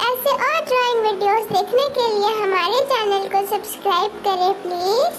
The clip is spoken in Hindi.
ऐसे और ड्राइंग वीडियोस देखने के लिए हमारे चैनल को सब्सक्राइब करें प्लीज़